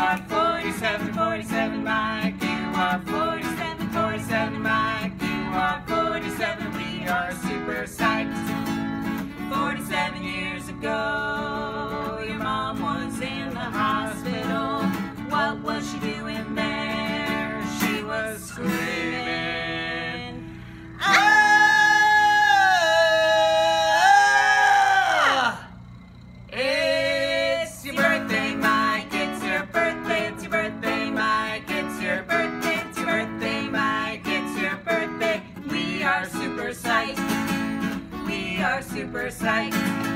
are 47, 47, Mike. You are 47, 47, Mike. You are 47, we are 47 years ago, your mom was in the hospital. What was she doing there? She was screaming. are super psyched.